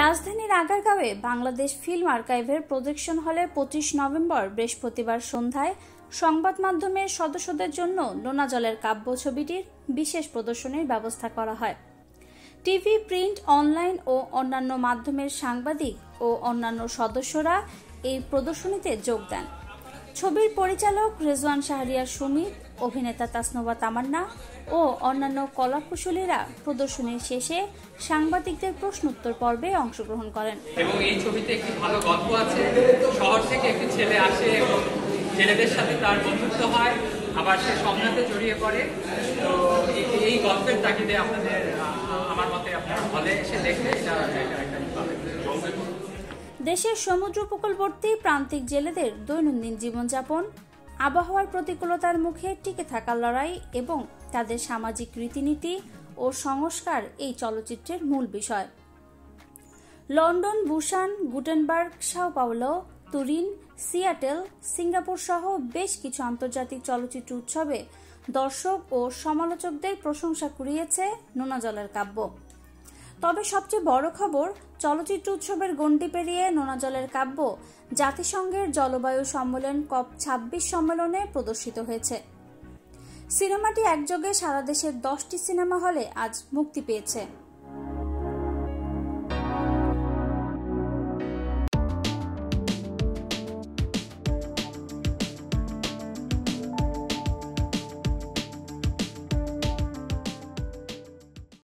রাজধানীর আগারগাঁওয়ে বাংলাদেশ ফিল্ম আর্কাইভের প্রজেকশন হলে পঁচিশ নভেম্বর বৃহস্পতিবার সন্ধ্যায় সংবাদ মাধ্যমের সদস্যদের জন্য নোনা জলের কাব্য ছবিটির বিশেষ প্রদর্শনীর ব্যবস্থা করা হয়। টিভি, প্রিন্ট, অনলাইন ও অন্যান্য মাধ্যমের সাংবাদিক ও অন্যান্য সদস্যরা এই প্রদর্শনীতে যোগ দেন। ছবির পরিচালক রেজওয়ান শাহরিয়ার সুমিত, অভিনেতা তাসনোবা তামান্না ও অন্যান্য কলাকুশলীরা প্রদর্শনীর শেষে সাংবাদিকদের প্রশ্নোত্তর পর্বে অংশগ্রহণ করেন। এবং এই ছবিতে একটি ভালো গল্প আছে। শহর থেকে একটি ছেলে আসে এবং ছেলেদের সাথে তার বন্ধুত্ব হয়, আবার সে সম্রাতে জড়িয়ে পড়ে। তো এই গল্পের তাগিদে আপনাদের আমার মতে আপনারা হলে এসে দেখলে এটা একটা দেশের সমুদ্র উপকূলবর্তী প্রান্তিক জেলেদের দৈনন্দিন জীবনযাপন, আবহাওয়ার প্রতিকূলতার মুখে টিকে থাকার লড়াই এবং তাদের সামাজিক রীতিনীতি ও সংস্কার এই চলচ্চিত্রের মূল বিষয়। London Busan Gothenburg, Sao Paulo, Turin, Seattle, Singapore সহ বেশ কিছু আন্তর্জাতিক চলচ্চিত্র উৎসবে দর্শক ও সমালোচকদের প্রশংসা কুড়িয়েছে নোনা জলের কাব্য। তবে সবচেয়ে বড় খবর, চলচ্চিত্র উৎসবের গণ্ডি পেরিয়ে নোনা জলের কাব্য, জাতিসংঘের জলবায়ু সম্মেলন কপ ছাব্বিশ সম্মেলনে প্রদর্শিত হয়েছে। সিনেমাটি একযোগে সারা দেশের দশটি সিনেমা হলে আজ মুক্তি পেয়েছে।